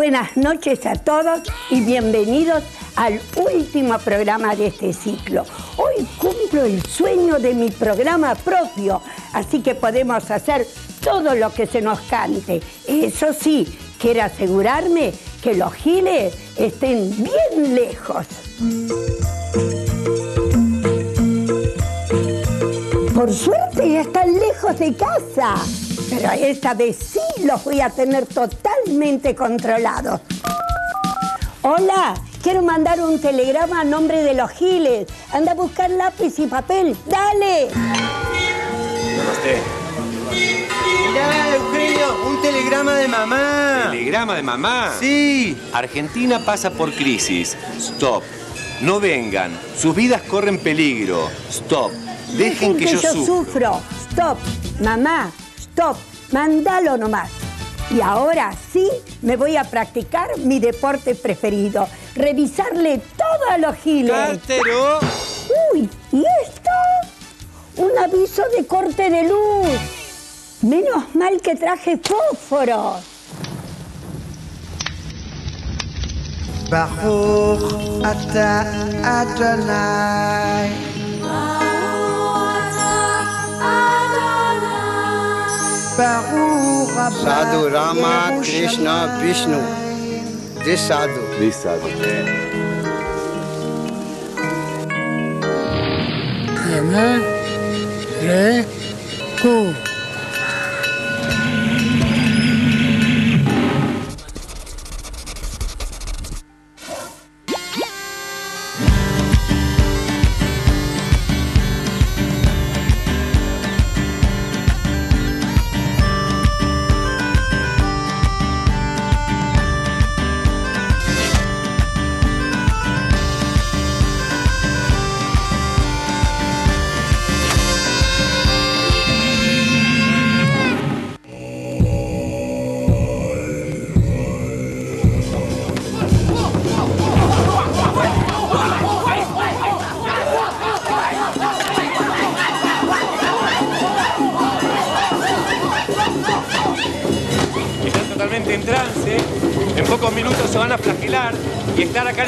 Buenas noches a todos y bienvenidos al último programa de este ciclo. Hoy cumplo el sueño de mi programa propio, así que podemos hacer todo lo que se nos cante. Eso sí, quiero asegurarme que los giles estén bien lejos. Por suerte ya están lejos de casa, pero esta vez sí los voy a tener totalmente controlados. Hola, quiero mandar un telegrama a nombre de los giles. Anda a buscar lápiz y papel. ¡Dale! Mirá, Eugenio, un telegrama de mamá. ¿Telegrama de mamá? Sí. Argentina pasa por crisis. Stop. No vengan. Sus vidas corren peligro. Stop. Dejen que, yo, sufra. sufro. Stop. Mamá, stop. Mándalo nomás. Y ahora sí me voy a practicar mi deporte preferido. Revisarle todo a los giles. Cártero. Uy, ¿y esto? Un aviso de corte de luz. Menos mal que traje fósforos. Sadhu Rama, Krishna, Vishnu. This sadhu. This sadhu. Amen. Re.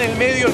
En el medio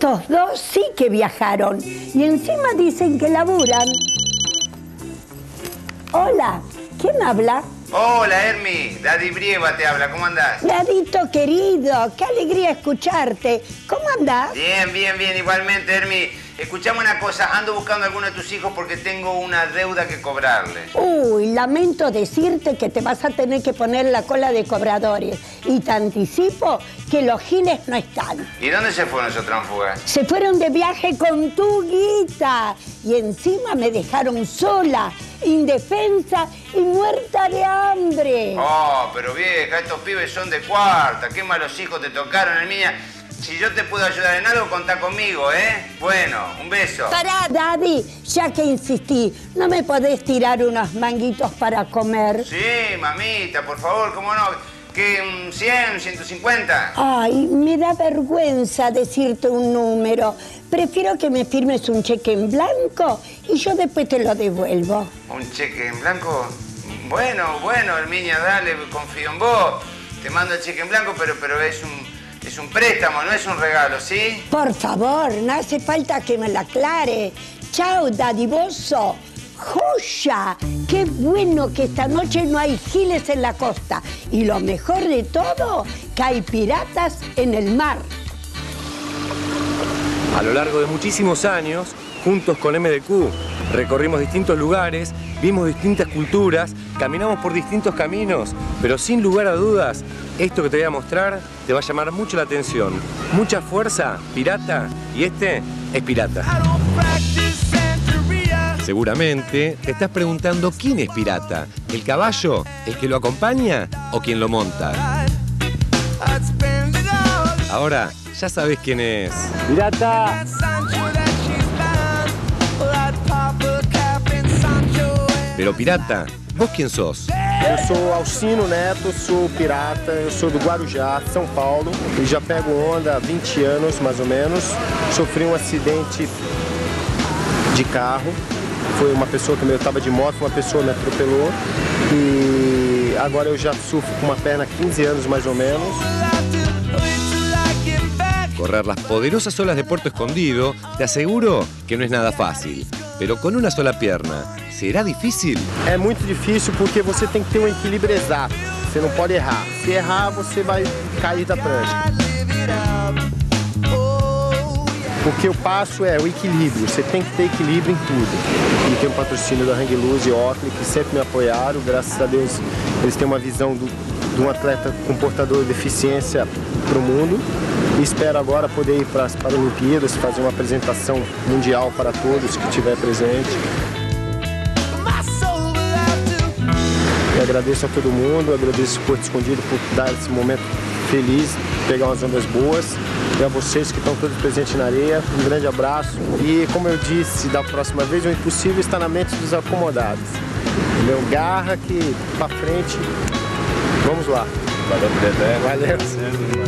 Estos dos sí que viajaron y encima dicen que laburan. Hola, ¿quién habla? Hola, Hermi. Daddy Brieva te habla. ¿Cómo andás? Dadito querido, qué alegría escucharte. ¿Cómo andás? Bien, bien, bien. Igualmente, Hermi. Escuchame una cosa. Ando buscando a alguno de tus hijos porque tengo una deuda que cobrarle. Uy, lamento decirte que te vas a tener que poner la cola de cobradores. Y te anticipo que los giles no están. ¿Y dónde se fueron esos tránfugas? Se fueron de viaje con tu guita y encima me dejaron sola, indefensa y muerta de hambre. Oh, pero vieja, estos pibes son de cuarta. Qué malos hijos te tocaron, Herminia. Si yo te puedo ayudar en algo, contá conmigo, ¿eh? Bueno, un beso. Pará, Daddy, ya que insistí, ¿no me podés tirar unos manguitos para comer? Sí, mamita, por favor, ¿cómo no? ¿Qué? ¿Un 100, 150? Ay, me da vergüenza decirte un número. Prefiero que me firmes un cheque en blanco y yo después te lo devuelvo. ¿Un cheque en blanco? Bueno, bueno, Herminia, dale, confío en vos. Te mando el cheque en blanco, pero, pero es un es un préstamo, no es un regalo, ¿sí? Por favor, no hace falta que me lo aclare. Chao, dadivoso. ¡Joya! ¡Qué bueno que esta noche no hay giles en la costa! Y lo mejor de todo, que hay piratas en el mar. A lo largo de muchísimos años, juntos con MDQ, recorrimos distintos lugares, vimos distintas culturas, caminamos por distintos caminos, pero sin lugar a dudas, esto que te voy a mostrar te va a llamar mucho la atención. Mucha fuerza, pirata, y este es pirata. Seguramente te estás preguntando quién es pirata, el caballo, el que lo acompaña o quien lo monta. Ahora ya sabes quién es. Pirata. Pero pirata, ¿vos quién sos? Eu sou Alcino Neto, sou pirata, eu sou do Guarujá, São Paulo, e já pego onda há 20 anos mais ou menos. Sofri um acidente de carro, foi uma pessoa que eu estava de moto, uma pessoa me atropelou e agora eu já sofro com uma perna há 15 anos mais ou menos. Correr las poderosas olas de Puerto Escondido, te aseguro que no es nada fácil. Pero con una sola pierna, ¿será difícil? É muito difícil porque você tem que ter um equilíbrio exato, você não pode errar. Se errar, você vai cair da prancha. Porque o passo é o equilíbrio, você tem que ter equilíbrio em tudo. E tem o patrocínio da Hang Luz e Oakley que sempre me apoiaram, graças a Deus eles têm uma visão do, de um atleta com portador de deficiência para o mundo. E espero agora poder ir para as Paralimpíadas, fazer uma apresentação mundial para todos que estiver presente. E agradeço a todo mundo, agradeço o Porto Escondido por dar esse momento feliz, pegar umas ondas boas. E a vocês que estão todos presentes na areia, um grande abraço. E como eu disse da próxima vez, o impossível está na mente dos acomodados. Entendeu? Garra que pra frente. Vamos lá. Valeu, Pirata. Valeu. Uy,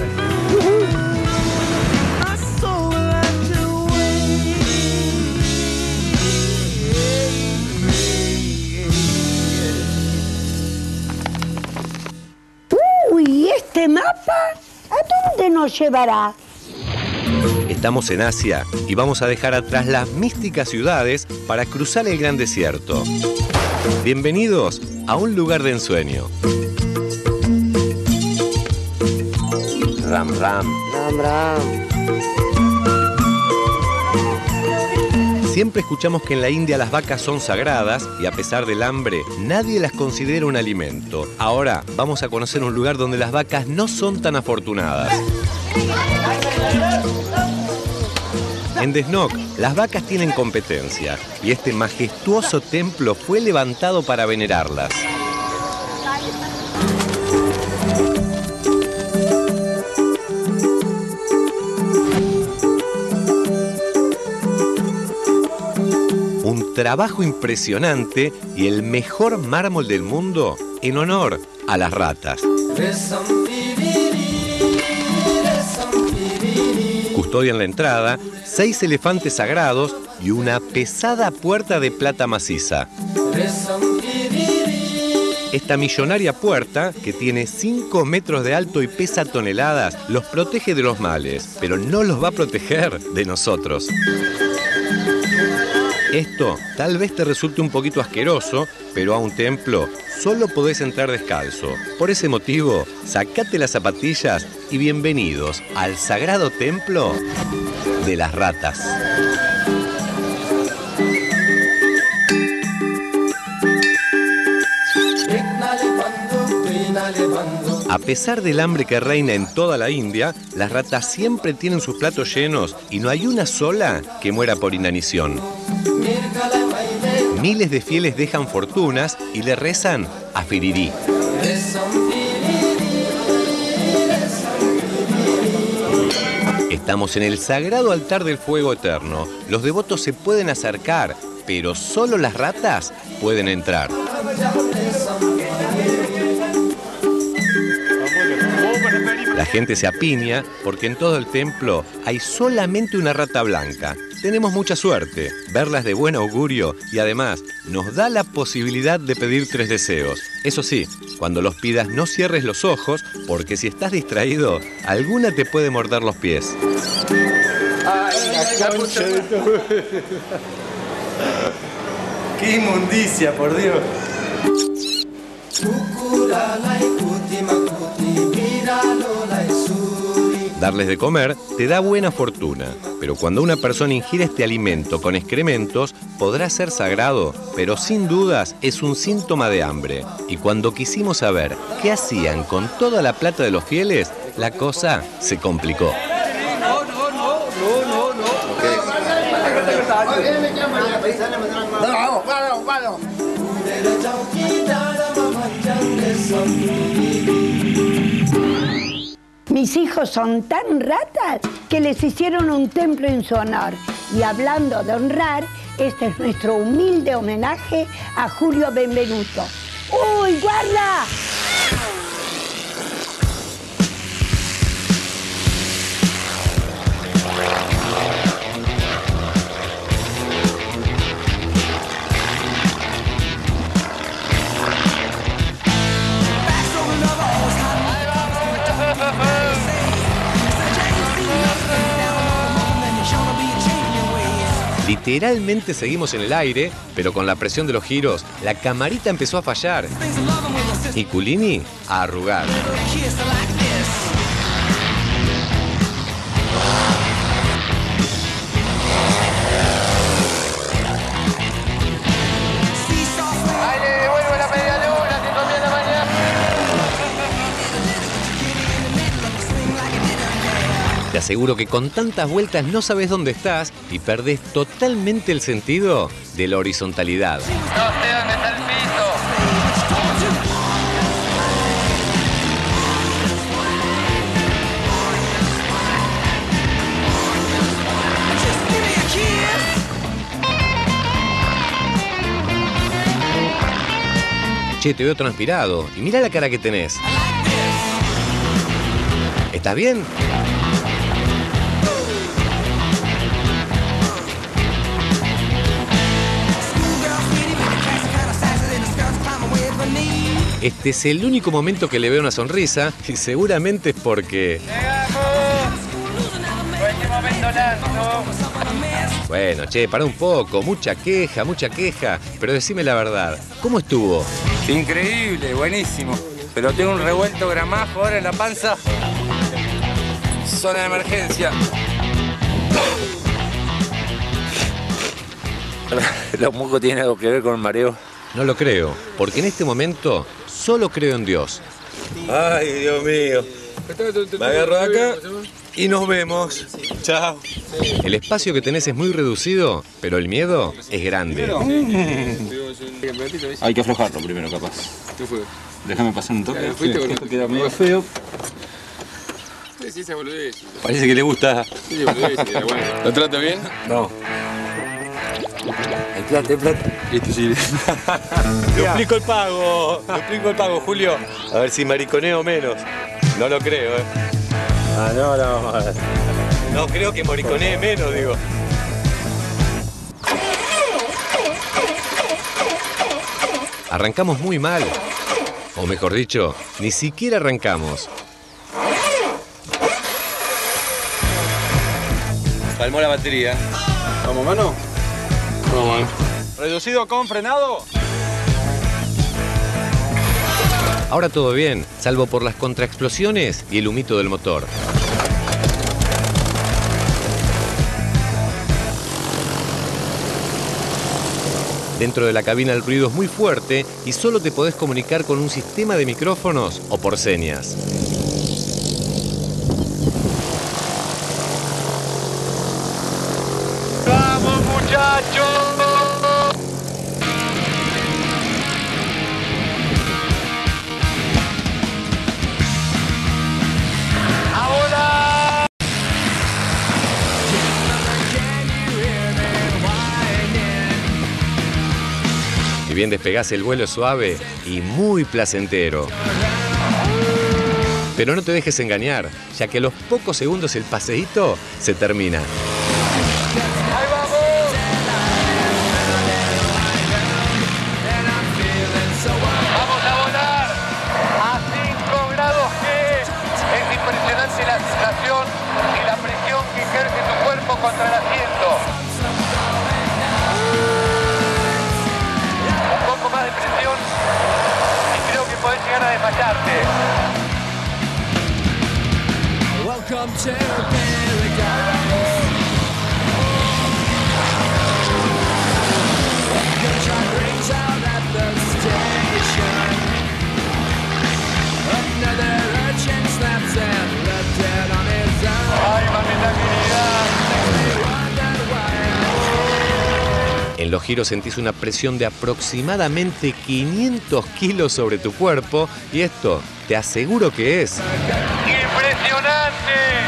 ¿este mapa? ¿A dónde nos llevará? Estamos en Asia y vamos a dejar atrás las místicas ciudades para cruzar el gran desierto. Bienvenidos a un lugar de ensueño. Ram Ram. Ram Ram. Siempre escuchamos que en la India las vacas son sagradas y a pesar del hambre nadie las considera un alimento. Ahora vamos a conocer un lugar donde las vacas no son tan afortunadas. En Desnok, las vacas tienen competencia y este majestuoso templo fue levantado para venerarlas. Trabajo impresionante y el mejor mármol del mundo en honor a las ratas. Custodian la entrada seis elefantes sagrados y una pesada puerta de plata maciza. Esta millonaria puerta, que tiene 5 metros de alto y pesa toneladas, los protege de los males, pero no los va a proteger de nosotros. Esto tal vez te resulte un poquito asqueroso, pero a un templo solo podés entrar descalzo. Por ese motivo, sacate las zapatillas y bienvenidos al sagrado templo de las ratas. A pesar del hambre que reina en toda la India, las ratas siempre tienen sus platos llenos y no hay una sola que muera por inanición. Miles de fieles dejan fortunas y le rezan a Firiri. Estamos en el sagrado altar del fuego eterno. Los devotos se pueden acercar, pero solo las ratas pueden entrar. La gente se apiña porque en todo el templo hay solamente una rata blanca. Tenemos mucha suerte, verlas de buen augurio y además nos da la posibilidad de pedir tres deseos. Eso sí, cuando los pidas no cierres los ojos porque si estás distraído, alguna te puede morder los pies. ¡Qué inmundicia, por Dios! Darles de comer te da buena fortuna, pero cuando una persona ingiere este alimento con excrementos, podrá ser sagrado, pero sin dudas es un síntoma de hambre. Y cuando quisimos saber qué hacían con toda la plata de los fieles, la cosa se complicó. Mis hijos son tan ratas que les hicieron un templo en su honor. Y hablando de honrar, este es nuestro humilde homenaje a Julio Benvenuto. ¡Uy, guarda! Literalmente seguimos en el aire, pero con la presión de los giros, la camarita empezó a fallar. Y Culini a arrugar. Aseguro que con tantas vueltas no sabes dónde estás y perdés totalmente el sentido de la horizontalidad. No sé dónde está el. Che, te veo transpirado. Y mira la cara que tenés. ¿Estás bien? Este es el único momento que le veo una sonrisa y seguramente es porque... Bueno, che, para un poco, mucha queja, mucha queja, pero decime la verdad, ¿cómo estuvo? Increíble, buenísimo. Pero tengo un revuelto gramajo ahora en la panza. Zona de emergencia. ¿Los mocos tienen algo que ver con el mareo? No lo creo, porque en este momento solo creo en Dios. Ay, Dios mío. Me agarro de acá y nos vemos. Chao. El espacio que tenés es muy reducido, pero el miedo es grande. Hay que aflojarlo primero, capaz. Déjame pasar un toque. Esto queda medio feo. Parece que le gusta. ¿Lo trato bien? No. Plata. Listo, sí. Duplico el pago. Duplico el pago, Julio. A ver si mariconeo menos. No lo creo, ¿eh? Ah, no, no. No creo que mariconee menos, digo. Arrancamos muy mal. O mejor dicho, ni siquiera arrancamos. Palmó la batería. ¿Vamos, mano? ¿Reducido con frenado? Ahora todo bien, salvo por las contraexplosiones y el humito del motor. Dentro de la cabina el ruido es muy fuerte y solo te podés comunicar con un sistema de micrófonos o por señas. Bien despegás el vuelo suave y muy placentero. Pero no te dejes engañar, ya que a los pocos segundos el paseíto se termina. En los giros sentís una presión de aproximadamente 500 kilos sobre tu cuerpo y esto te aseguro que es ¡Impresionante!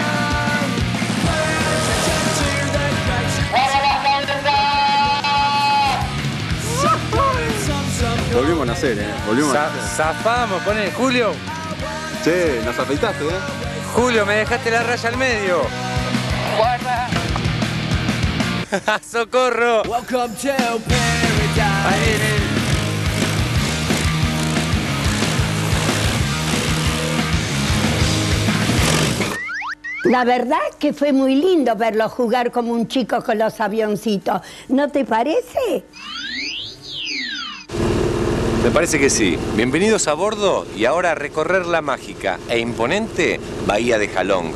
Volvimos a nacer, ¿eh? Volvimos a Za- nacer. Zafamos, poné, Julio. Che, nos afeitaste, ¿eh? Julio, me dejaste la raya al medio. Guarda. ¡Socorro! Ahí viene. La verdad que fue muy lindo verlo jugar como un chico con los avioncitos. ¿No te parece? Me parece que sí. Bienvenidos a bordo y ahora a recorrer la mágica e imponente Bahía de Jalón.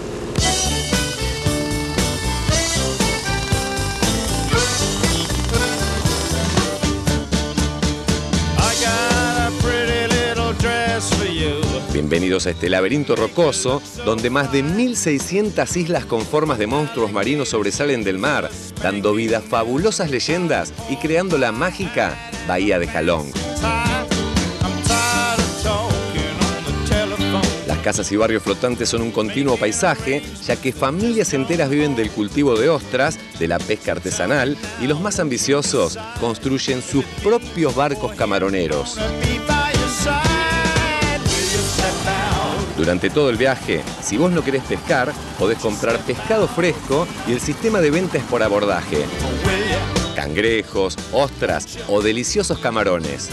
Bienvenidos a este laberinto rocoso donde más de 1600 islas con formas de monstruos marinos sobresalen del mar, dando vida a fabulosas leyendas y creando la mágica Bahía de Jalón. Las casas y barrios flotantes son un continuo paisaje, ya que familias enteras viven del cultivo de ostras, de la pesca artesanal y los más ambiciosos construyen sus propios barcos camaroneros. Durante todo el viaje, si vos no querés pescar, podés comprar pescado fresco y el sistema de venta es por abordaje. Cangrejos, ostras o deliciosos camarones.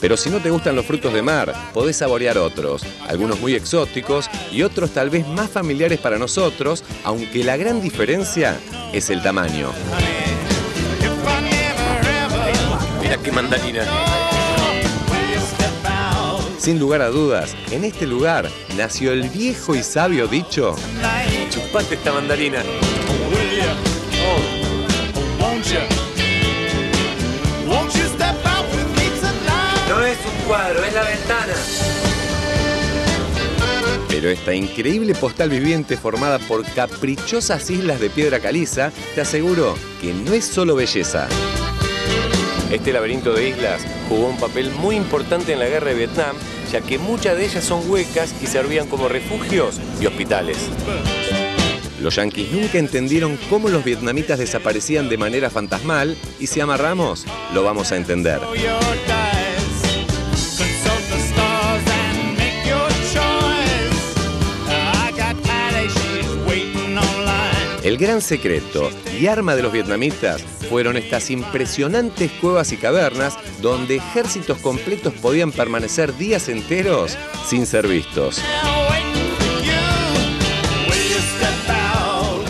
Pero si no te gustan los frutos de mar, podés saborear otros, algunos muy exóticos y otros tal vez más familiares para nosotros, aunque la gran diferencia es el tamaño. Mira qué mandarina. Sin lugar a dudas, en este lugar nació el viejo y sabio dicho, chupate esta mandarina. Es la ventana. Pero esta increíble postal viviente formada por caprichosas islas de piedra caliza, te aseguro que no es solo belleza. Este laberinto de islas jugó un papel muy importante en la guerra de Vietnam, ya que muchas de ellas son huecas y servían como refugios y hospitales. Los yanquis nunca entendieron cómo los vietnamitas desaparecían de manera fantasmal y si amarramos, lo vamos a entender. El gran secreto y arma de los vietnamitas fueron estas impresionantes cuevas y cavernas donde ejércitos completos podían permanecer días enteros sin ser vistos.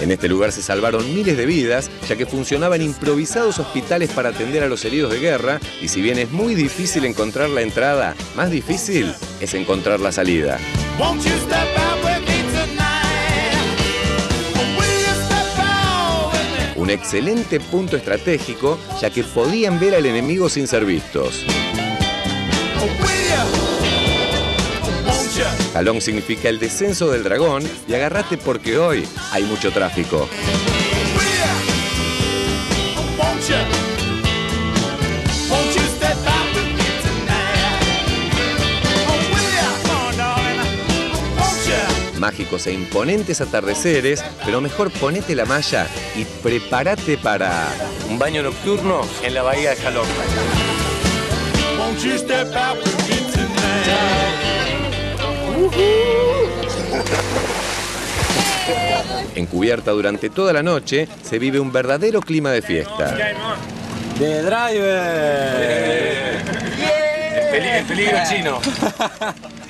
En este lugar se salvaron miles de vidas, ya que funcionaban improvisados hospitales para atender a los heridos de guerra, y si bien es muy difícil encontrar la entrada, más difícil es encontrar la salida. Excelente punto estratégico, ya que podían ver al enemigo sin ser vistos. Jalón significa el descenso del dragón y agarrate porque hoy hay mucho tráfico. Mágicos e imponentes atardeceres, pero mejor ponete la malla y prepárate para un baño nocturno en la bahía de Jalón. Encubierta durante toda la noche, se vive un verdadero clima de fiesta. De driver. El peligro, chino.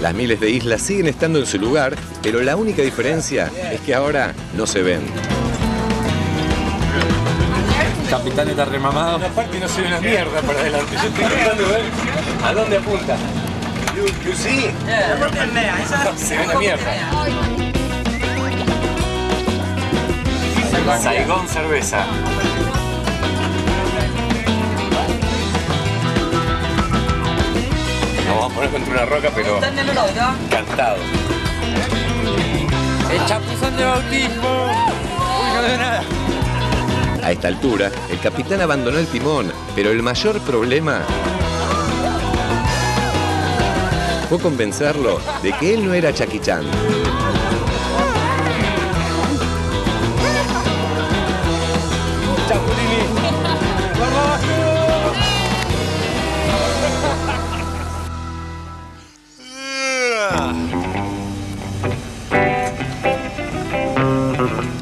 Las miles de islas siguen estando en su lugar, pero la única diferencia es que ahora no se ven. capitán está remamado. Aparte no soy una mierda para adelante. Yo estoy tratando de ver a dónde apunta. You, you see? No, se ve una mierda. Saigón cerveza. Vamos a poner contra una roca, pero cantado. El chapuzón de bautismo. Uy, no veo nada. A esta altura, el capitán abandonó el timón, pero el mayor problema fue convencerlo de que él no era Chucky Chan.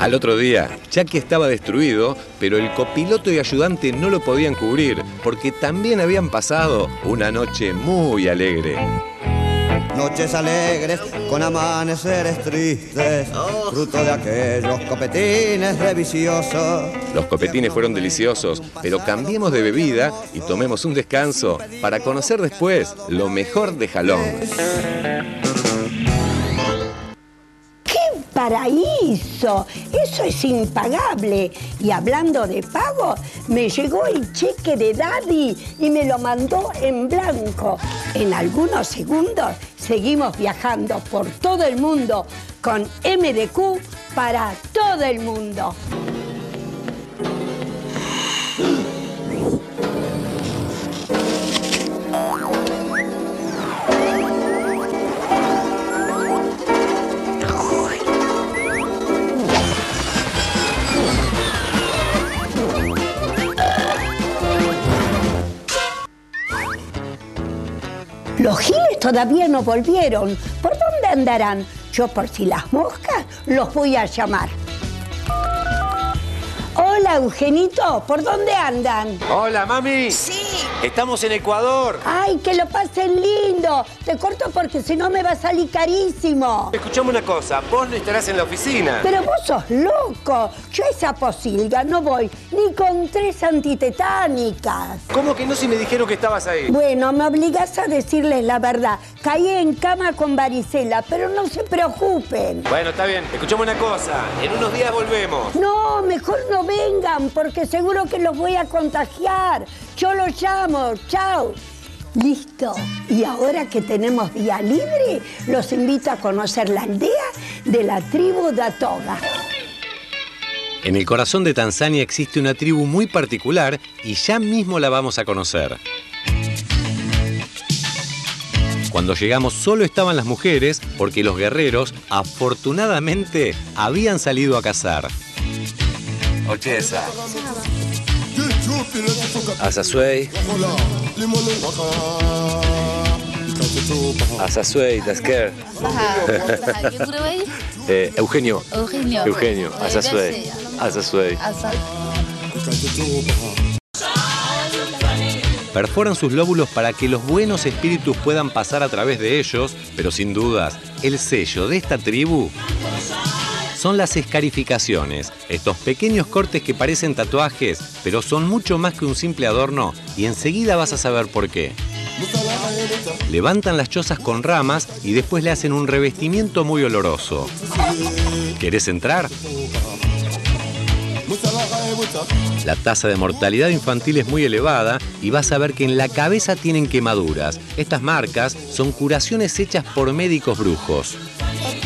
Al otro día, Chucky estaba destruido, pero el copiloto y ayudante no lo podían cubrir porque también habían pasado una noche muy alegre. Noches alegres con amaneceres tristes, fruto de aquellos copetines deliciosos. Los copetines fueron deliciosos, pero cambiemos de bebida y tomemos un descanso para conocer después lo mejor de Jalón. ¡Qué paraíso! Eso es impagable. Y hablando de pago, me llegó el cheque de Daddy y me lo mandó en blanco. En algunos segundos seguimos viajando por todo el mundo con MDQ para todo el mundo. Los giles todavía no volvieron. ¿Por dónde andarán? Yo por si las moscas los voy a llamar. Hola, Eugenito, ¿por dónde andan? Hola, mami. Sí. Estamos en Ecuador. Ay, que lo pasen lindo. Te corto porque si no me va a salir carísimo. Escuchame una cosa, vos no estarás en la oficina. Pero vos sos loco. Yo a esa posilga no voy ni con tres antitetánicas. ¿Cómo que no si me dijeron que estabas ahí? Bueno, me obligás a decirles la verdad. Caí en cama con varicela, pero no se preocupen. Bueno, está bien. Escuchame una cosa, en unos días volvemos. No, mejor no vengan, porque seguro que los voy a contagiar. Yo los llamo. Chao. Listo. Y ahora que tenemos día libre, los invito a conocer la aldea de la tribu Datoga. En el corazón de Tanzania existe una tribu muy particular y ya mismo la vamos a conocer. Cuando llegamos solo estaban las mujeres porque los guerreros afortunadamente habían salido a cazar. Ochesa. Asasuei. Asasuei, Tasker. eh, Eugenio. Eugenio. Eugenio. Eh, Asasuei. gracias. Asasuei. Asa- Perforan sus lóbulos para que los buenos espíritus puedan pasar a través de ellos, pero sin dudas, el sello de esta tribu son las escarificaciones, estos pequeños cortes que parecen tatuajes, pero son mucho más que un simple adorno y enseguida vas a saber por qué. Levantan las chozas con ramas y después le hacen un revestimiento muy oloroso. ¿Querés entrar? La tasa de mortalidad infantil es muy elevada y vas a ver que en la cabeza tienen quemaduras. Estas marcas son curaciones hechas por médicos brujos.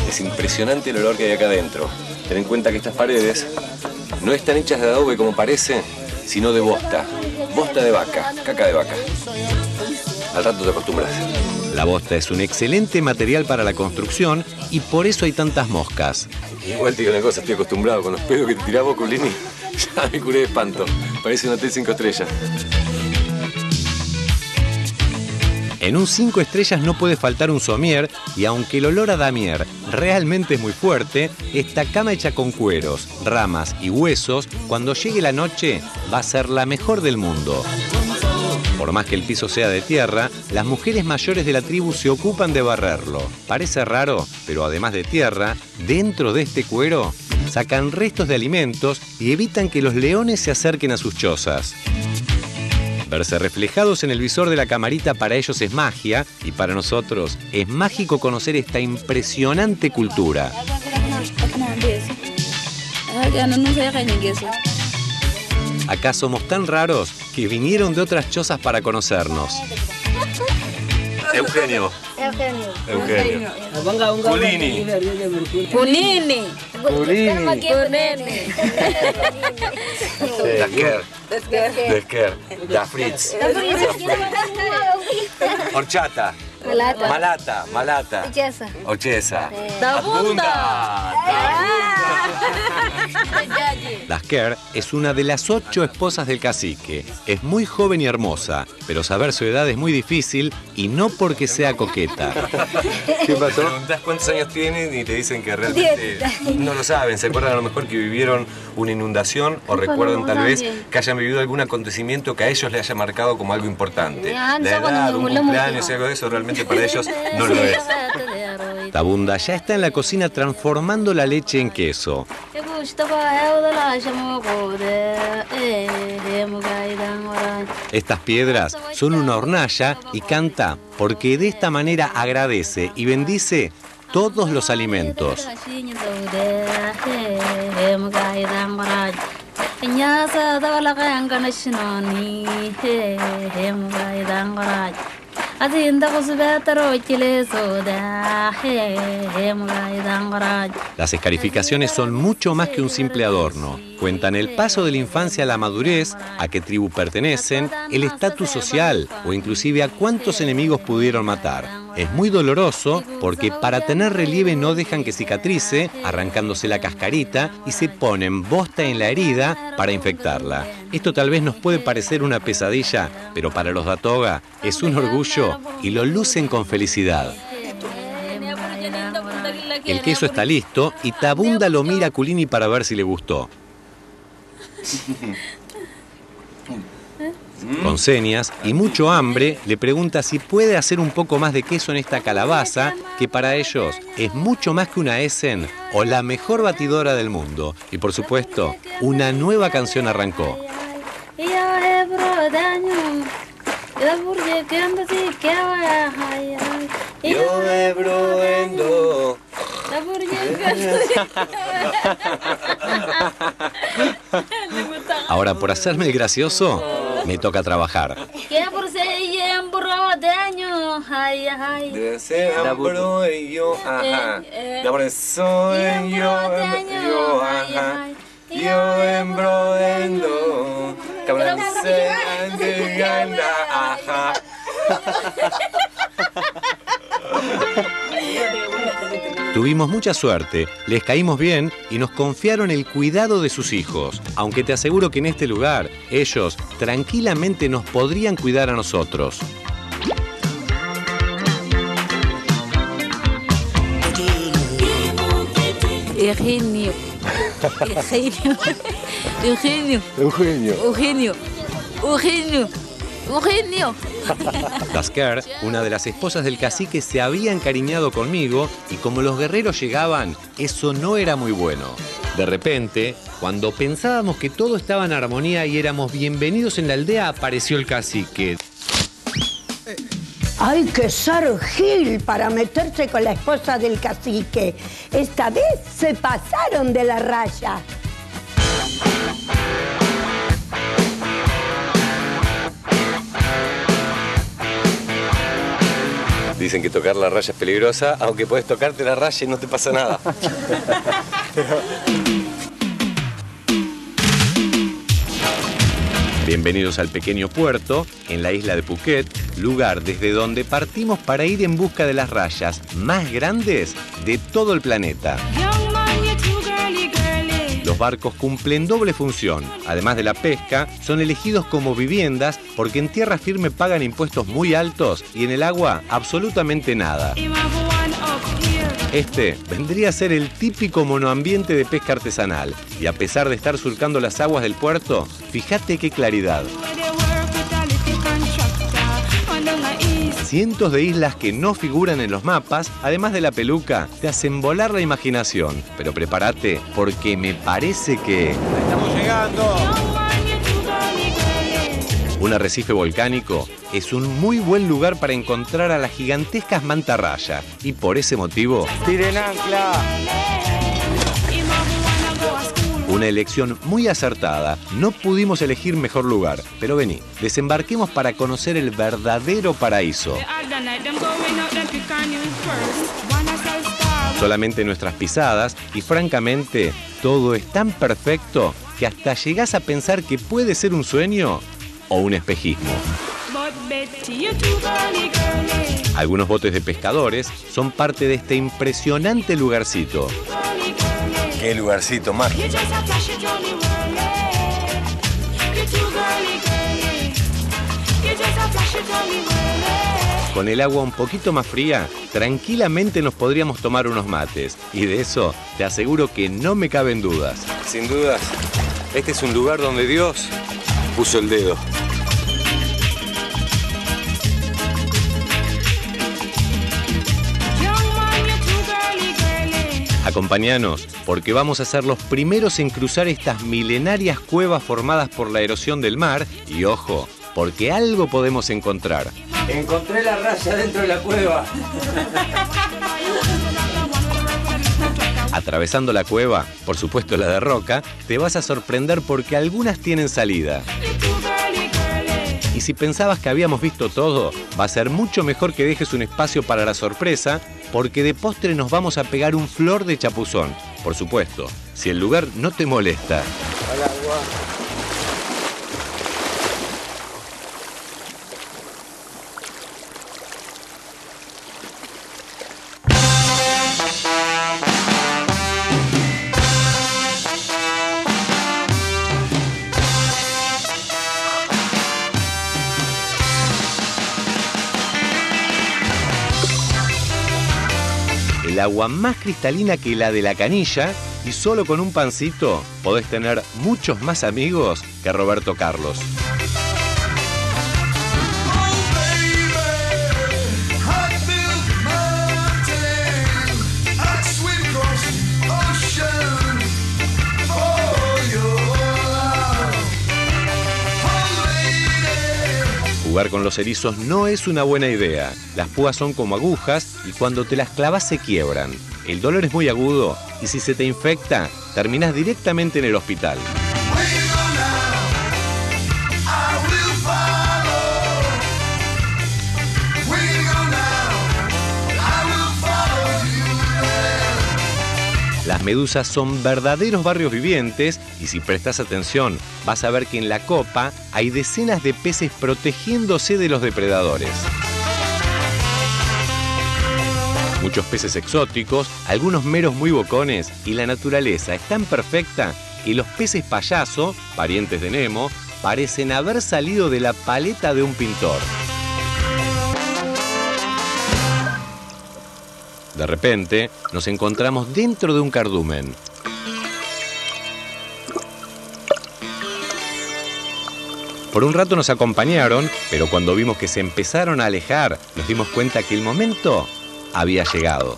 Es impresionante el olor que hay acá adentro. Ten en cuenta que estas paredes no están hechas de adobe como parece, sino de bosta. Bosta de vaca, caca de vaca. Al rato te acostumbras. La bosta es un excelente material para la construcción y por eso hay tantas moscas. Igual te digo una cosa, estoy acostumbrado con los pedos que te tirás vos, Culini. Ya me curé de espanto. Parece un hotel cinco estrellas. En un 5 estrellas no puede faltar un somier y aunque el olor a damier realmente es muy fuerte, esta cama hecha con cueros, ramas y huesos, cuando llegue la noche va a ser la mejor del mundo. Por más que el piso sea de tierra, las mujeres mayores de la tribu se ocupan de barrerlo. Parece raro, pero además de tierra, dentro de este cuero sacan restos de alimentos y evitan que los leones se acerquen a sus chozas. Verse reflejados en el visor de la camarita para ellos es magia y para nosotros es mágico conocer esta impresionante cultura. Acá somos tan raros que vinieron de otras chozas para conocernos. Eugenio. Eugenio. Eugenio. Culini. Culini. Culini. Dasker. Dasker. Da Fritz. Horchata. Malata. Malata. Malata. Ochesa. Ochesa. Tabunda. Lasker es una de las ocho esposas del cacique. Es muy joven y hermosa, pero saber su edad es muy difícil y no porque sea coqueta. ¿Qué pasó? Preguntás cuántos años tienen y te dicen que realmente no lo saben. Se acuerdan a lo mejor que vivieron una inundación o recuerdan tal vez que hayan vivido algún acontecimiento que a ellos les haya marcado como algo importante. La edad, un cumpleaños y algo de eso realmente para ellos no lo es. Tabunda ya está en la cocina transformando la leche en queso. Estas piedras son una hornalla y canta porque de esta manera agradece y bendice todos los alimentos. Las escarificaciones son mucho más que un simple adorno. Cuentan el paso de la infancia a la madurez, a qué tribu pertenecen, el estatus social o inclusive a cuántos enemigos pudieron matar. Es muy doloroso porque para tener relieve no dejan que cicatrice, arrancándose la cascarita y se ponen bosta en la herida para infectarla. Esto tal vez nos puede parecer una pesadilla, pero para los Datoga es un orgullo y lo lucen con felicidad. El queso está listo y Tabunda lo mira a Culini para ver si le gustó. Con señas y mucho hambre, le pregunta si puede hacer un poco más de queso en esta calabaza, que para ellos es mucho más que una Essen o la mejor batidora del mundo. Y por supuesto, una nueva canción arrancó. Yo. Ahora, por hacerme el gracioso, me toca trabajar. Debe ser ambro y yo, ajá. La por eso yo, yo, ajá. Yo embroendo. Cabrón se anda, ajá. Tuvimos mucha suerte, les caímos bien y nos confiaron el cuidado de sus hijos, aunque te aseguro que en este lugar ellos tranquilamente nos podrían cuidar a nosotros. Eugenio. Eugenio. Eugenio. Eugenio. Eugenio. Eugenio. Eugenio. Lasker, una de las esposas del cacique, se había encariñado conmigo y como los guerreros llegaban, eso no era muy bueno. De repente, cuando pensábamos que todo estaba en armonía y éramos bienvenidos en la aldea, apareció el cacique. Hay que ser gil para meterse con la esposa del cacique. Esta vez se pasaron de la raya. Dicen que tocar la raya es peligrosa, aunque puedes tocarte la raya y no te pasa nada. Bienvenidos al pequeño puerto, en la isla de Phuket, lugar desde donde partimos para ir en busca de las rayas más grandes de todo el planeta. Barcos cumplen doble función. Además de la pesca, son elegidos como viviendas porque en tierra firme pagan impuestos muy altos y en el agua absolutamente nada. Este vendría a ser el típico monoambiente de pesca artesanal y a pesar de estar surcando las aguas del puerto, fíjate qué claridad. Cientos de islas que no figuran en los mapas, además de la peluca, te hacen volar la imaginación. Pero prepárate, porque me parece que... Estamos llegando. Un arrecife volcánico es un muy buen lugar para encontrar a las gigantescas mantarraya y por ese motivo Tiren ancla. Una elección muy acertada. No pudimos elegir mejor lugar, pero vení, desembarquemos para conocer el verdadero paraíso. Solamente nuestras pisadas y francamente todo es tan perfecto que hasta llegás a pensar que puede ser un sueño o un espejismo. Algunos botes de pescadores son parte de este impresionante lugarcito. Qué lugarcito mágico. Con el agua un poquito más fría, tranquilamente nos podríamos tomar unos mates. Y de eso te aseguro que no me caben dudas. Sin dudas, este es un lugar donde Dios puso el dedo. Acompáñanos, porque vamos a ser los primeros en cruzar estas milenarias cuevas formadas por la erosión del mar. Y ojo, porque algo podemos encontrar. Encontré la raya dentro de la cueva. Atravesando la cueva, por supuesto la de roca, te vas a sorprender porque algunas tienen salida. Y si pensabas que habíamos visto todo, va a ser mucho mejor que dejes un espacio para la sorpresa, porque de postre nos vamos a pegar un flor de chapuzón. Por supuesto, si el lugar no te molesta. Agua más cristalina que la de la canilla y solo con un pancito podés tener muchos más amigos que Roberto Carlos. Jugar con los erizos no es una buena idea. Las púas son como agujas y cuando te las clavas se quiebran. El dolor es muy agudo y si se te infecta, terminas directamente en el hospital. Las medusas son verdaderos barrios vivientes y si prestas atención vas a ver que en la copa hay decenas de peces protegiéndose de los depredadores. Muchos peces exóticos, algunos meros muy bocones y la naturaleza es tan perfecta que los peces payaso, parientes de Nemo, parecen haber salido de la paleta de un pintor. De repente, nos encontramos dentro de un cardumen. Por un rato nos acompañaron, pero cuando vimos que se empezaron a alejar, nos dimos cuenta que el momento había llegado.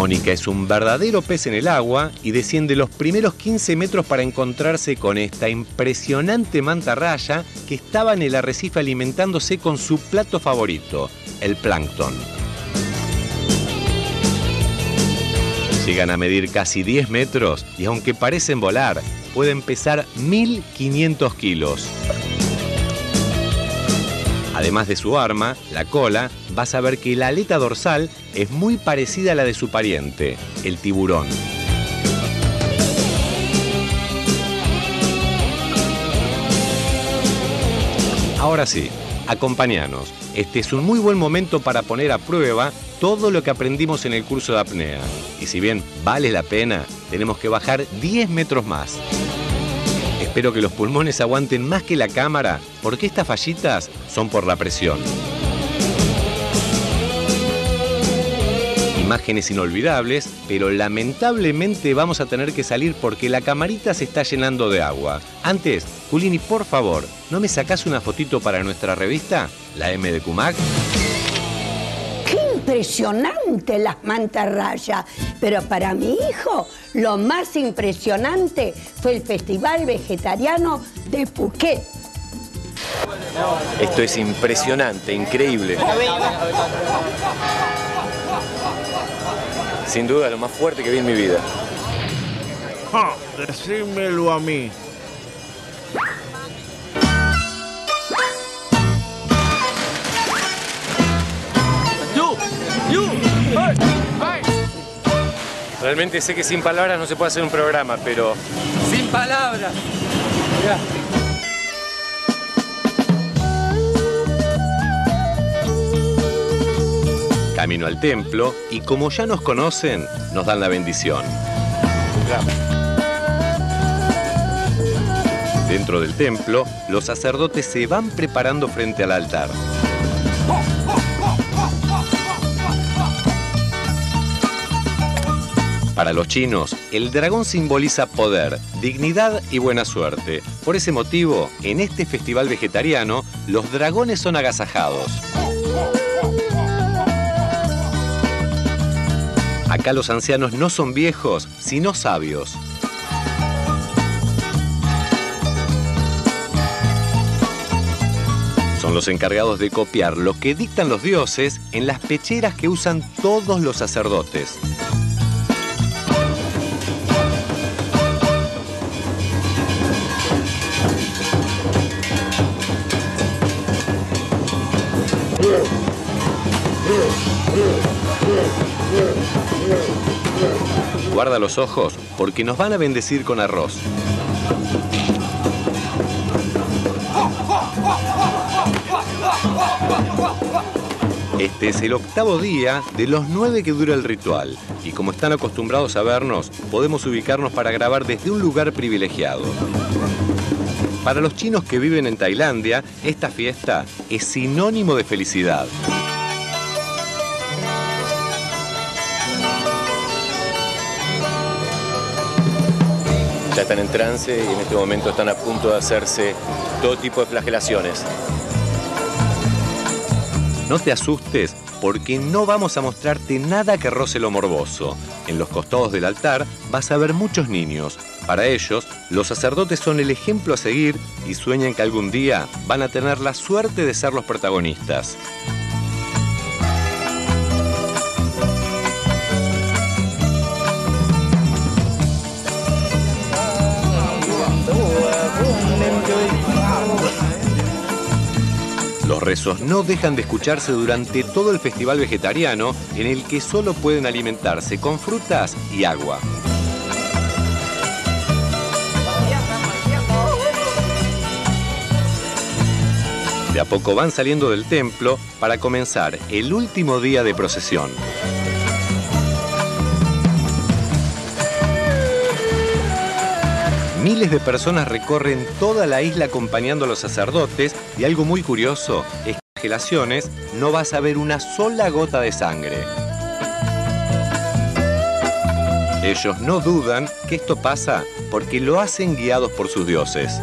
Mónica es un verdadero pez en el agua y desciende los primeros 15 metros para encontrarse con esta impresionante mantarraya que estaba en el arrecife alimentándose con su plato favorito, el plancton. Llegan a medir casi 10 metros y aunque parecen volar, pueden pesar 1500 kilos. Además de su arma, la cola, vas a ver que la aleta dorsal es muy parecida a la de su pariente, el tiburón. Ahora sí, acompáñanos. Este es un muy buen momento para poner a prueba todo lo que aprendimos en el curso de apnea. Y si bien vale la pena, tenemos que bajar 10 metros más. Espero que los pulmones aguanten más que la cámara, porque estas fallitas son por la presión. Imágenes inolvidables, pero lamentablemente vamos a tener que salir porque la camarita se está llenando de agua. Antes, Julini, por favor, ¿no me sacás una fotito para nuestra revista, la M de Cumac? ¡Qué impresionante las mantarrayas! Pero para mi hijo, lo más impresionante fue el Festival Vegetariano de Phuket. Esto es impresionante, increíble. Sin duda, lo más fuerte que vi en mi vida. Ja, decímelo a mí. Realmente sé que sin palabras no se puede hacer un programa, pero Sin palabras. Mirá. Camino al templo y como ya nos conocen, nos dan la bendición. Dentro del templo, los sacerdotes se van preparando frente al altar. Para los chinos, el dragón simboliza poder, dignidad y buena suerte. Por ese motivo, en este festival vegetariano, los dragones son agasajados. Acá los ancianos no son viejos, sino sabios. Son los encargados de copiar lo que dictan los dioses en las pecheras que usan todos los sacerdotes. Los ojos porque nos van a bendecir con arroz. Este es el octavo día de los nueve que dura el ritual y como están acostumbrados a vernos, podemos ubicarnos para grabar desde un lugar privilegiado. Para los chinos que viven en Tailandia, esta fiesta es sinónimo de felicidad. Ya están en trance y en este momento están a punto de hacerse todo tipo de flagelaciones. No te asustes porque no vamos a mostrarte nada que roce lo morboso. En los costados del altar vas a ver muchos niños. Para ellos, los sacerdotes son el ejemplo a seguir y sueñan que algún día van a tener la suerte de ser los protagonistas. Los rezos no dejan de escucharse durante todo el festival vegetariano en el que solo pueden alimentarse con frutas y agua. De a poco van saliendo del templo para comenzar el último día de procesión. Miles de personas recorren toda la isla acompañando a los sacerdotes y algo muy curioso es que en las flagelaciones no vas a ver una sola gota de sangre. Ellos no dudan que esto pasa porque lo hacen guiados por sus dioses.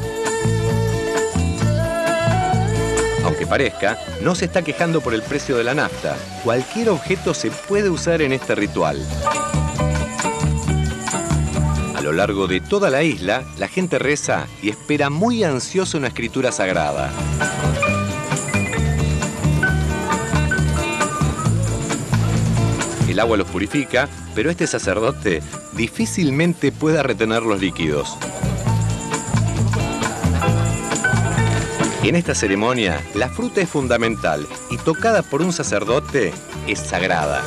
Aunque parezca, no se está quejando por el precio de la nafta. Cualquier objeto se puede usar en este ritual. Lo largo de toda la isla, la gente reza y espera muy ansioso una escritura sagrada. El agua los purifica, pero este sacerdote difícilmente pueda retener los líquidos. En esta ceremonia, la fruta es fundamental y tocada por un sacerdote es sagrada.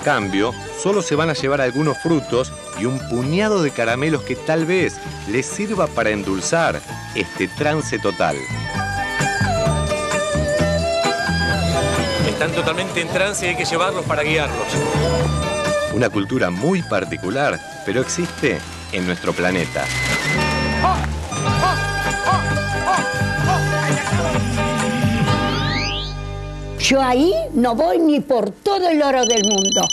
Cambio, solo se van a llevar algunos frutos y un puñado de caramelos que tal vez les sirva para endulzar este trance total. Están totalmente en trance y hay que llevarlos para guiarlos. Una cultura muy particular, pero existe en nuestro planeta. Yo ahí no voy ni por todo el oro del mundo.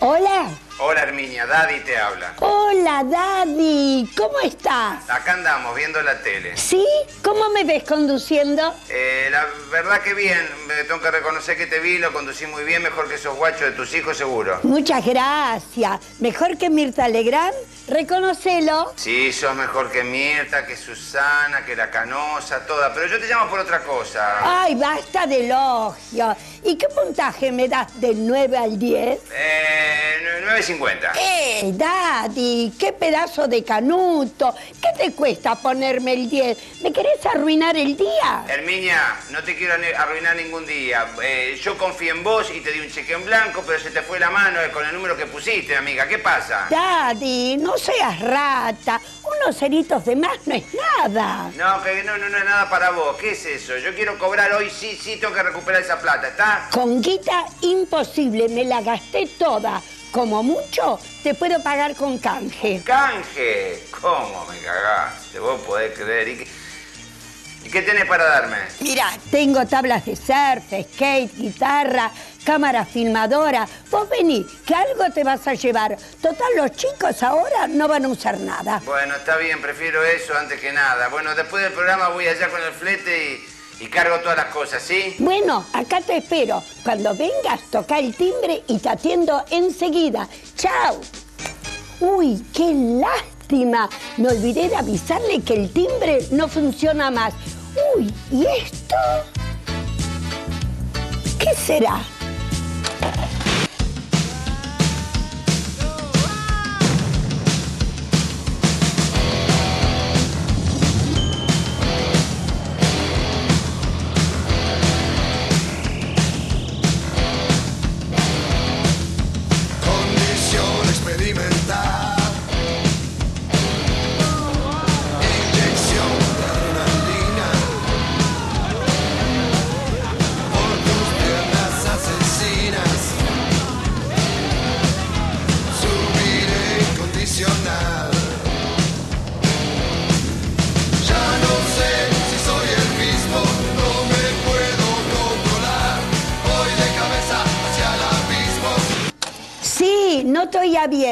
Hola. Hola Herminia, Daddy te habla. Hola, Daddy. ¿Cómo estás? Acá andamos viendo la tele. ¿Sí? ¿Cómo me ves conduciendo? Eh, la verdad que bien, me tengo que reconocer que te vi, lo conducí muy bien, mejor que esos guachos de tus hijos seguro. Muchas gracias. Mejor que Mirta Legrand, reconocelo. Sí, sos mejor que Mirta, que Susana, que la Canosa, toda, pero yo te llamo por otra cosa. Ay, basta de elogios. ¿Y qué puntaje me das del 9 al 10? Eh, 9.50. ¡Eh, Daddy! ¡Qué pedazo de canuto! ¿Qué te cuesta ponerme el 10? ¿Me querés arruinar el día? Herminia, no te quiero arruinar ningún día. Eh, yo confío en vos y te di un cheque en blanco, pero se te fue la mano eh, con el número que pusiste, amiga. ¿Qué pasa? Daddy, no seas rata. Unos ceritos de más no es nada. No, que no, no, no es nada para vos. ¿Qué es eso? Yo quiero cobrar hoy, sí, sí, tengo que recuperar esa plata, ¿está? Con guita imposible, me la gasté toda. Como mucho, te puedo pagar con canje. Canje. ¿Cómo me cagaste? Vos podés creer. ¿Y qué, y qué tenés para darme? Mira, tengo tablas de surf, skate, guitarra, cámara filmadora. Vos vení, que algo te vas a llevar. Total, los chicos ahora no van a usar nada. Bueno, está bien, prefiero eso antes que nada. Bueno, después del programa voy allá con el flete y, y cargo todas las cosas, ¿sí? Bueno, acá te espero. Cuando vengas, toca el timbre y te atiendo enseguida. ¡Chao! Uy, qué lástima. Me olvidé de avisarle que el timbre no funciona más. Uy, ¿y esto? ¿Qué será?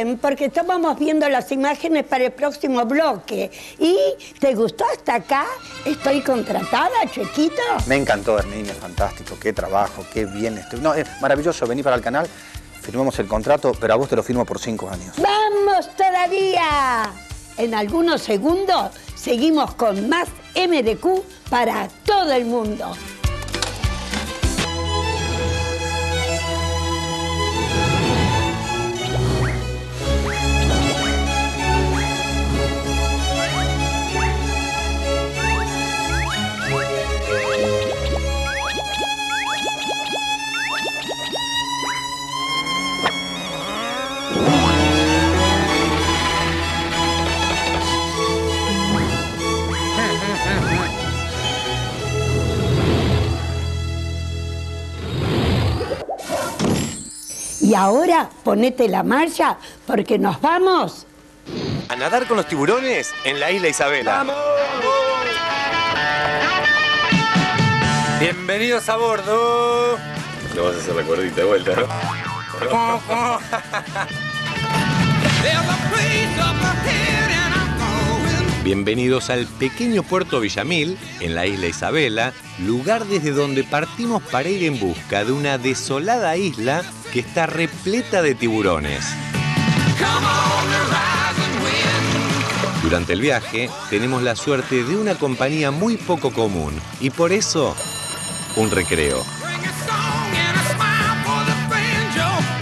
Bien porque estábamos viendo las imágenes para el próximo bloque. ¿Y te gustó hasta acá? ¿Estoy contratada, Chuequito? Me encantó, Herminia, fantástico, qué trabajo, qué bien estoy. No, es maravilloso, vení para el canal, firmemos el contrato, pero a vos te lo firmo por cinco años. ¡Vamos todavía! En algunos segundos seguimos con más MDQ para todo el mundo. Ahora ponete la marcha porque nos vamos. A nadar con los tiburones en la isla Isabela. Bienvenidos a bordo. Le vas a hacer la cuerdita de vuelta, ¿no? Bienvenidos al pequeño puerto Villamil, en la isla Isabela, lugar desde donde partimos para ir en busca de una desolada isla que está repleta de tiburones. Durante el viaje tenemos la suerte de una compañía muy poco común y por eso un recreo.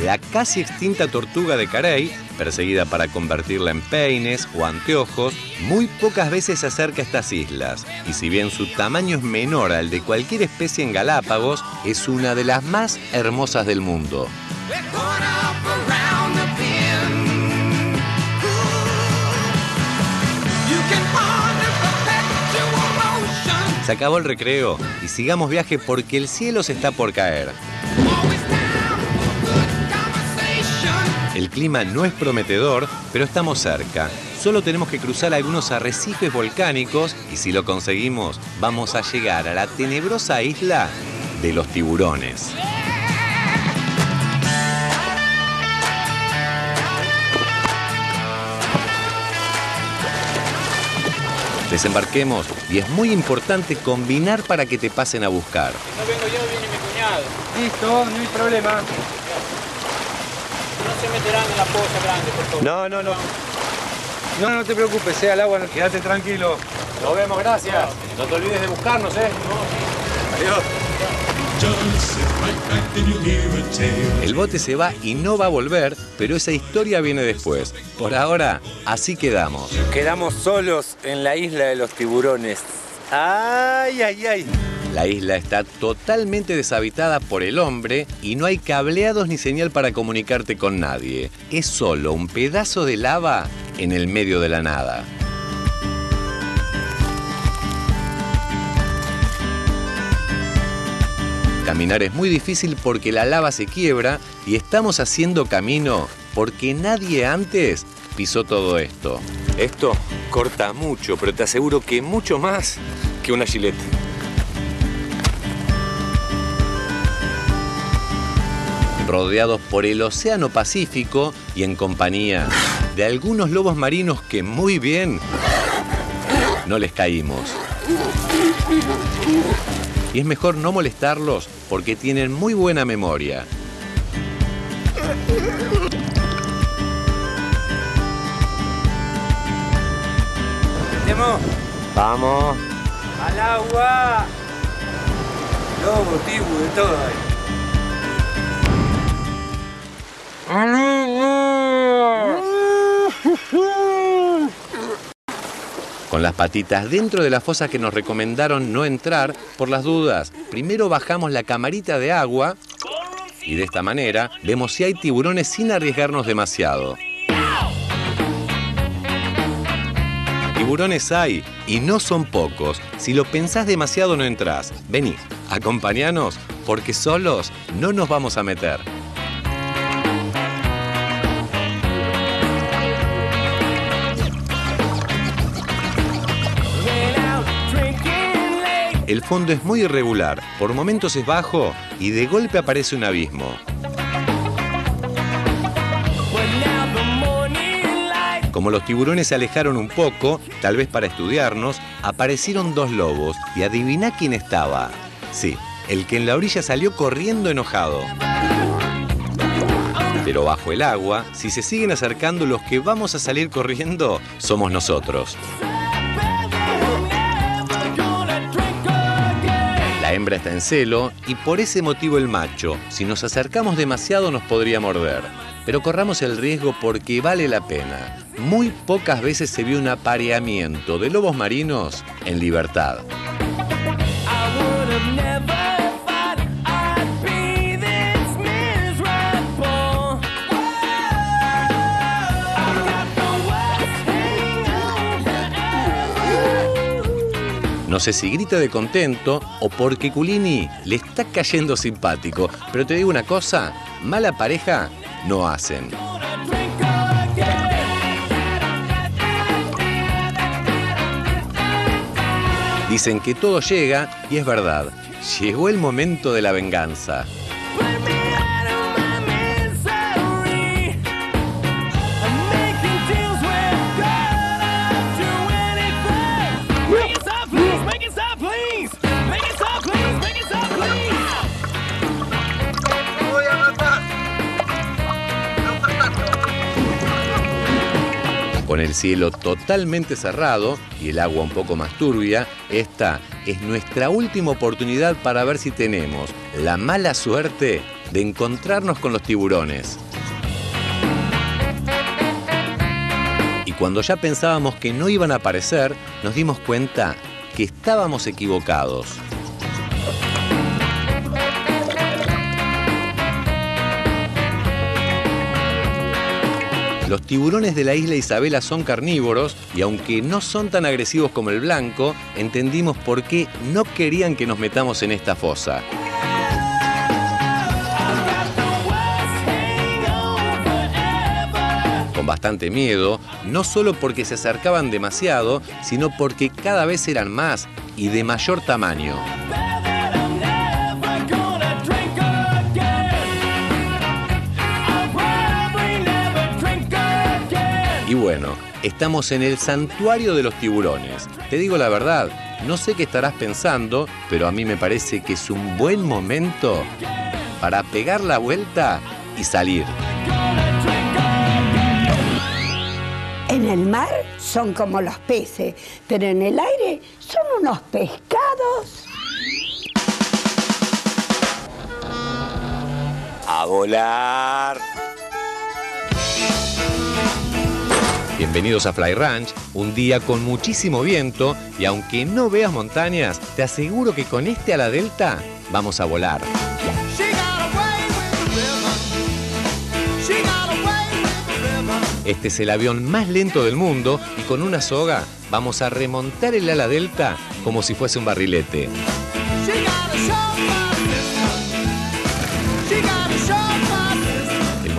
La casi extinta tortuga de Carey, perseguida para convertirla en peines o anteojos, muy pocas veces se acerca a estas islas. Y si bien su tamaño es menor al de cualquier especie en Galápagos, es una de las más hermosas del mundo. Se acabó el recreo y sigamos viaje porque el cielo se está por caer. El clima no es prometedor, pero estamos cerca. Solo tenemos que cruzar algunos arrecifes volcánicos y si lo conseguimos, vamos a llegar a la tenebrosa isla de los tiburones. Desembarquemos y es muy importante combinar para que te pasen a buscar. No vengo yo, viene mi cuñado. Listo, no hay problema. No se meterán en la poza grande, por favor. No, no, no. No, no te preocupes, sea el agua, no- quédate tranquilo. Nos vemos, gracias. No te olvides de buscarnos, ¿eh? Adiós. El bote se va y no va a volver, pero esa historia viene después. Por ahora, así quedamos. Quedamos solos en la isla de los tiburones. Ay, ay, ay. La isla está totalmente deshabitada por el hombre y no hay cableados ni señal para comunicarte con nadie. Es solo un pedazo de lava en el medio de la nada. Caminar es muy difícil porque la lava se quiebra y estamos haciendo camino porque nadie antes pisó todo esto. Esto corta mucho, pero te aseguro que mucho más que una gilete. Rodeados por el Océano Pacífico y en compañía de algunos lobos marinos que muy bien no les caímos. Y es mejor no molestarlos porque tienen muy buena memoria. Vamos. al agua. Lobo, tibu, de todo ahí. Con las patitas dentro de la fosa que nos recomendaron no entrar por las dudas. Primero bajamos la camarita de agua y de esta manera vemos si hay tiburones sin arriesgarnos demasiado. Tiburones hay y no son pocos. Si lo pensás demasiado no entrás. Vení, acompañanos porque solos no nos vamos a meter. El fondo es muy irregular, por momentos es bajo y de golpe aparece un abismo. Como los tiburones se alejaron un poco, tal vez para estudiarnos, aparecieron dos lobos y adivina quién estaba. Sí, el que en la orilla salió corriendo enojado. Pero bajo el agua, si se siguen acercando, los que vamos a salir corriendo somos nosotros. La hembra está en celo y por ese motivo el macho, si nos acercamos demasiado, nos podría morder. Pero corramos el riesgo porque vale la pena. Muy pocas veces se vio un apareamiento de lobos marinos en libertad. No sé si grita de contento o porque Culini le está cayendo simpático, pero te digo una cosa, mala pareja no hacen. Dicen que todo llega y es verdad, llegó el momento de la venganza. El cielo totalmente cerrado y el agua un poco más turbia, esta es nuestra última oportunidad para ver si tenemos la mala suerte de encontrarnos con los tiburones. Y cuando ya pensábamos que no iban a aparecer, nos dimos cuenta que estábamos equivocados. Los tiburones de la isla Isabela son carnívoros y aunque no son tan agresivos como el blanco, entendimos por qué no querían que nos metamos en esta fosa. Con bastante miedo, no solo porque se acercaban demasiado, sino porque cada vez eran más y de mayor tamaño. Y bueno, estamos en el santuario de los tiburones. Te digo la verdad, no sé qué estarás pensando, pero a mí me parece que es un buen momento para pegar la vuelta y salir. En el mar son como los peces, pero en el aire son unos pescados. A volar. Bienvenidos a Fly Ranch, un día con muchísimo viento y aunque no veas montañas, te aseguro que con este ala delta vamos a volar. Este es el avión más lento del mundo y con una soga vamos a remontar el ala delta como si fuese un barrilete.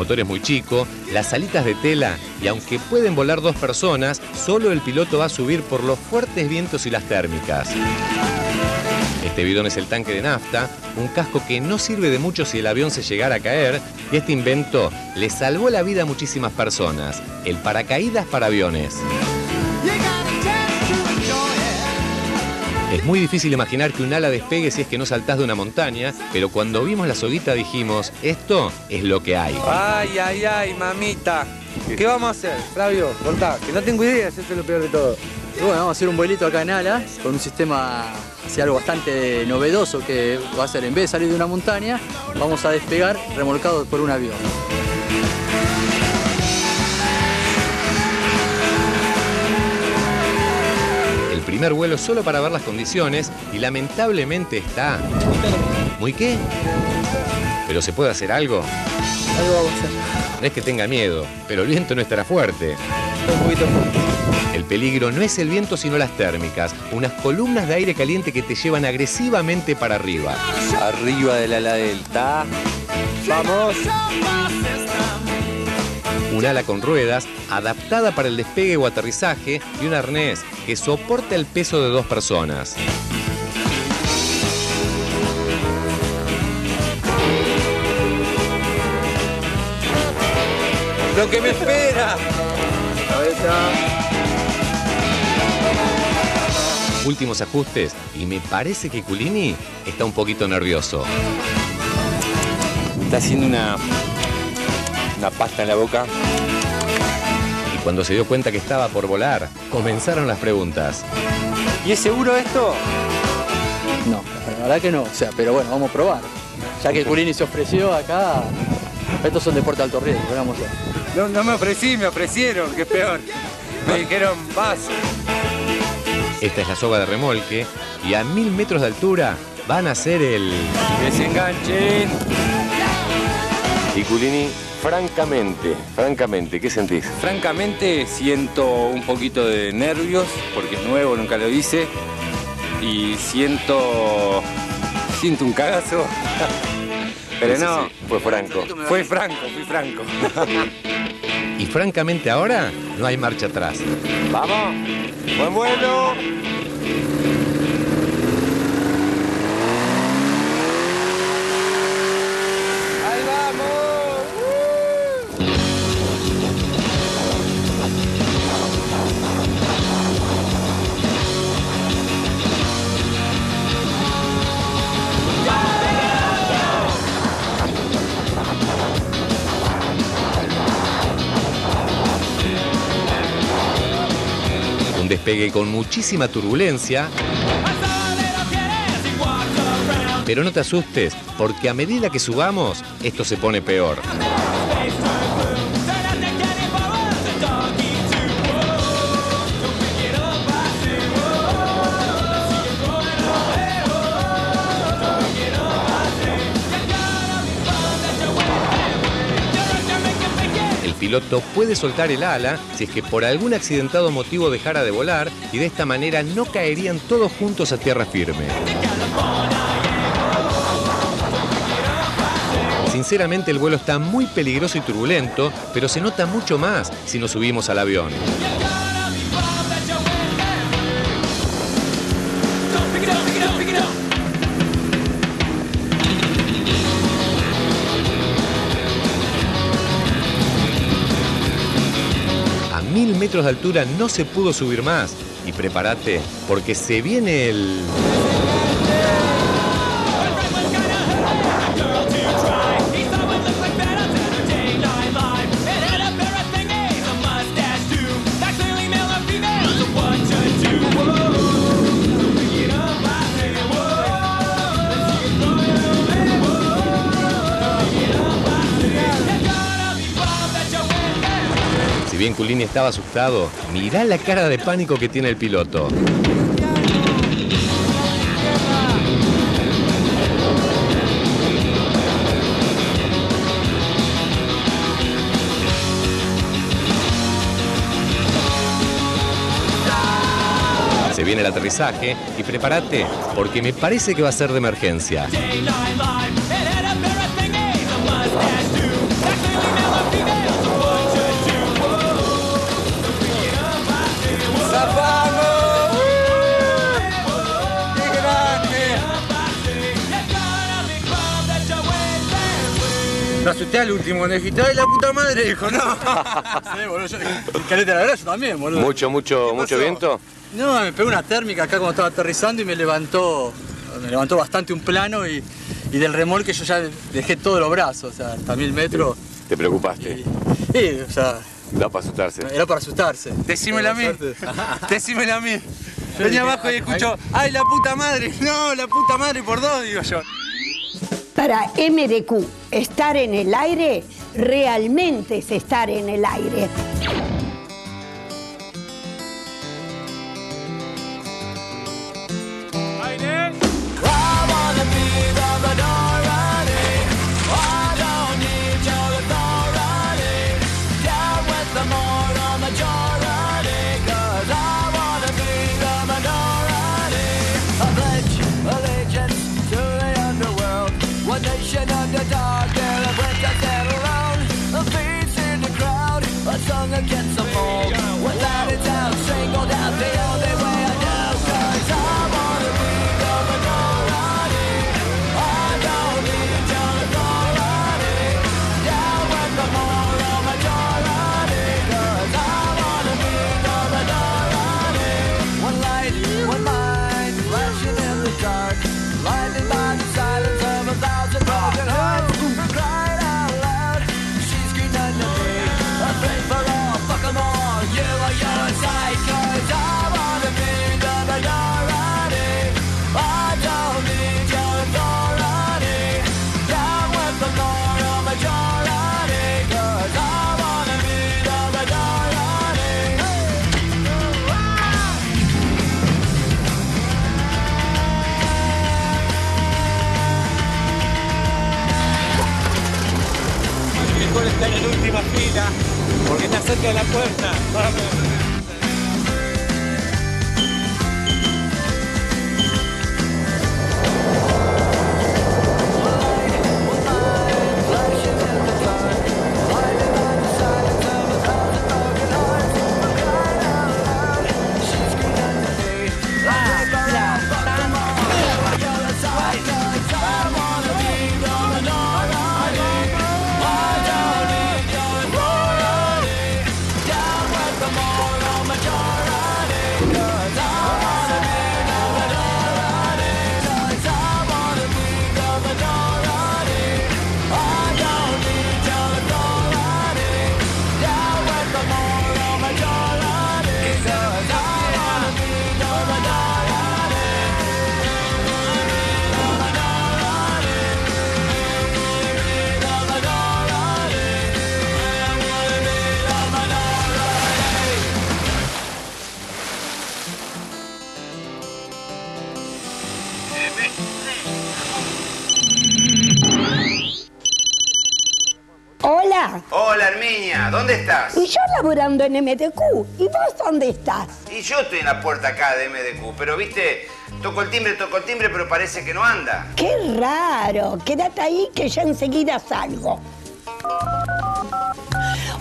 Motor es muy chico, las alitas de tela y aunque pueden volar dos personas, solo el piloto va a subir por los fuertes vientos y las térmicas. Este bidón es el tanque de nafta, un casco que no sirve de mucho si el avión se llegara a caer, y este invento le salvó la vida a muchísimas personas, el paracaídas para aviones. Es muy difícil imaginar que un ala despegue si es que no saltás de una montaña, pero cuando vimos la soguita dijimos, esto es lo que hay. Ay, ay, ay, mamita. ¿Qué vamos a hacer, Flavio? Contá, que no tengo idea, eso es lo peor de todo. Y bueno, vamos a hacer un vuelito acá en ala con un sistema, así algo bastante novedoso que va a ser, en vez de salir de una montaña, vamos a despegar remolcados por un avión. Primer vuelo solo para ver las condiciones y lamentablemente está... ¿Muy qué? ¿Pero se puede hacer algo? Algo vamos a hacer. No es que tenga miedo, pero el viento no estará fuerte. Un poquito fuerte. El peligro no es el viento sino las térmicas, unas columnas de aire caliente que te llevan agresivamente para arriba. Arriba del ala delta. Vamos. Un ala con ruedas, adaptada para el despegue o aterrizaje, y un arnés que soporta el peso de dos personas. Lo que me espera. Últimos ajustes, y me parece que Culini está un poquito nervioso. Está haciendo una, una pasta en la boca. Y cuando se dio cuenta que estaba por volar, comenzaron las preguntas. ¿Y es seguro esto? No, la verdad que no, o sea, pero bueno, vamos a probar. Ya que Culini se ofreció acá, estos son deporte de alto riesgo, ¿qué vamos a? No, no me ofrecí, me ofrecieron, que es peor. Me dijeron, vas. Esta es la soga de remolque y a mil metros de altura van a hacer el... Desenganchen. Y Culini, francamente, francamente, ¿qué sentís? Francamente siento un poquito de nervios porque es nuevo, nunca lo hice. Y siento. siento un cagazo. Pero Sí, no, sí, fue franco. fue franco, fui franco. Y francamente ahora no hay marcha atrás. Vamos, buen vuelo. Despegue con muchísima turbulencia. Pero no te asustes, porque a medida que subamos, esto se pone peor. Piloto puede soltar el ala si es que por algún accidentado motivo dejara de volar y de esta manera no caerían todos juntos a tierra firme. Sinceramente el vuelo está muy peligroso y turbulento, pero se nota mucho más si nos subimos al avión. De altura no se pudo subir más. Y prepárate, porque se viene el... bien Culini estaba asustado, mirá la cara de pánico que tiene el piloto. Se viene el aterrizaje y prepárate porque me parece que va a ser de emergencia. Lo asusté al último cuando dijiste, ¡ay, la puta madre! Dijo, no. sí, boludo, yo la verdad, yo también, boludo. Mucho, mucho, ¿Qué mucho viento. No, me pegó una térmica acá cuando estaba aterrizando y me levantó, me levantó bastante un plano y, y del remolque yo ya dejé todos los brazos, o sea, hasta mil metros. Te preocupaste. Sí, o sea, Da para asustarse. era para asustarse. Decímelo a mí. Decímelo a mí. Venía abajo y escucho, ¡ay, la puta madre! No, la puta madre por dos, digo yo. Para MDQ, estar en el aire realmente es estar en el aire. Porque está cerca de la puerta. Vamos. ¿Dónde estás? Y yo laburando en MDQ. ¿Y vos dónde estás? Y yo estoy en la puerta acá de MDQ, pero viste, toco el timbre, toco el timbre, pero parece que no anda. Qué raro. Quédate ahí que ya enseguida salgo.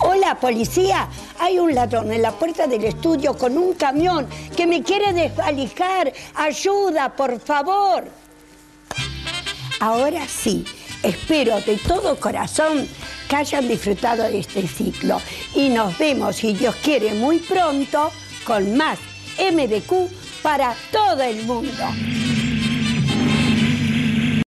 Hola, policía. Hay un ladrón en la puerta del estudio con un camión que me quiere desvalijar. Ayuda, por favor. Ahora sí, Espero de todo corazón que hayan disfrutado de este ciclo y nos vemos, si Dios quiere, muy pronto con más MDQ para todo el mundo.